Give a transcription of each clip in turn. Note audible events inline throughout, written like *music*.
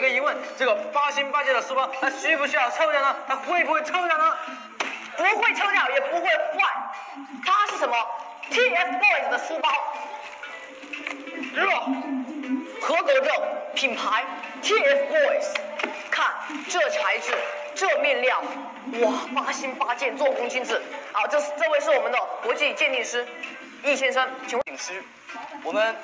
一个疑问，这个八星八件的书包，它需不需要抽奖呢？它会不会抽奖呢？不会抽掉，也不会坏。它是什么？TFBOYS 的书包，热，合格证，品牌 TFBOYS。看这材质，这面料，哇，八星八件，做工精致。好，这是这位是我们的国际鉴定师易先生，请问请师，我们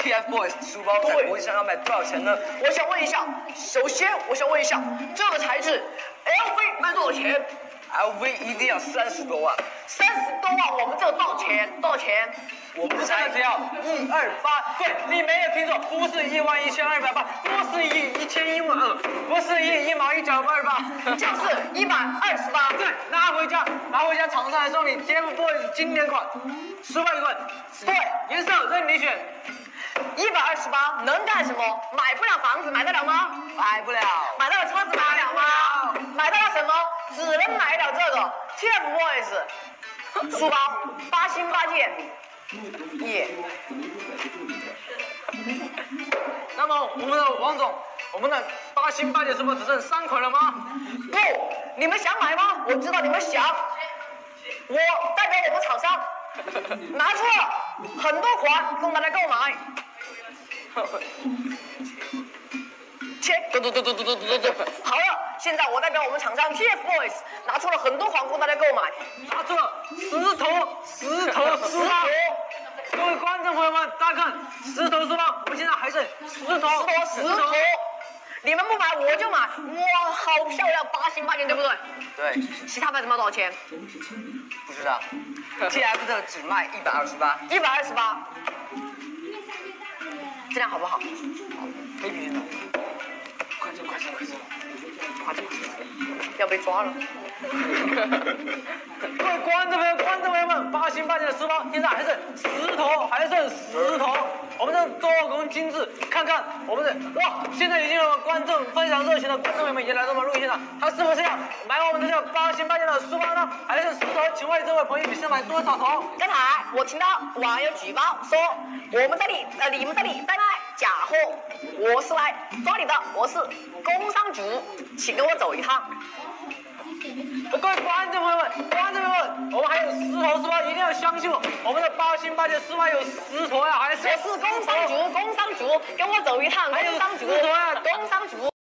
TFBOYS 书包在对国际上要买多少钱呢？我想问一下，首先我想问一下，这个材质 LV 卖多少钱？LV 一定要三十多万，三十多万，我们这多少钱？多少钱？我们现在只要一二八，对你没有听错，不是一万一千二百八，不是一一千一万二，不是一一毛一角二八，就是一百二十八。对，拿回家，拿回家，厂商还送你 TFBOYS 经典款，书包一款，对，颜色任你选，二十八能干什么？买不了房子，买得了吗？买不了，买到了车子，买得了吗？买到了什么？只能买了这个 TFBOYS 书包，八星八件，耶、那么我们的王总，我们的八星八戒是不是只剩三款了吗？不，你们想买吗？我知道你们想。我代表我们厂商拿出了很多款供大家购买。*laughs* 切，嘟嘟嘟嘟嘟嘟嘟嘟。好了，现在我代表我们厂商 TFBOYS 拿出了很多款供大家购买。拿出了石头石头 *laughs* 石书包头，，各位观众朋友们，大家看石头书包，我们现在还剩石头石头石头，你们不买我就买。哇，好漂亮，八星八件，对不对？对，其他牌子卖多少钱？不知道，TF 的只卖一百二十八，一百二十八。质量好不好？没别的。快走快走快走！快走，要被抓了。各位观众朋友、观众朋友们，八星八件的书包现在还剩十头，还剩十头。我们的做工精致，看看我们的哇！现在已经有观众非常热情的观众朋友们已经来到我们录音现场，他是不是要买我们这个八星八件的书包呢？还是石头，请问这位朋友你是买多少头？刚才我听到网友举报说我们这里呃你们这里在卖假货，我是来抓你的，我是工商局，请跟我走一趟。各位观众朋友们，观众朋友们，我们还有石头书包，要相信我，我们的八星八件丝袜有十头呀，还是我是工商局，工商局，跟我走一趟，还有工商局，石头呀工商局。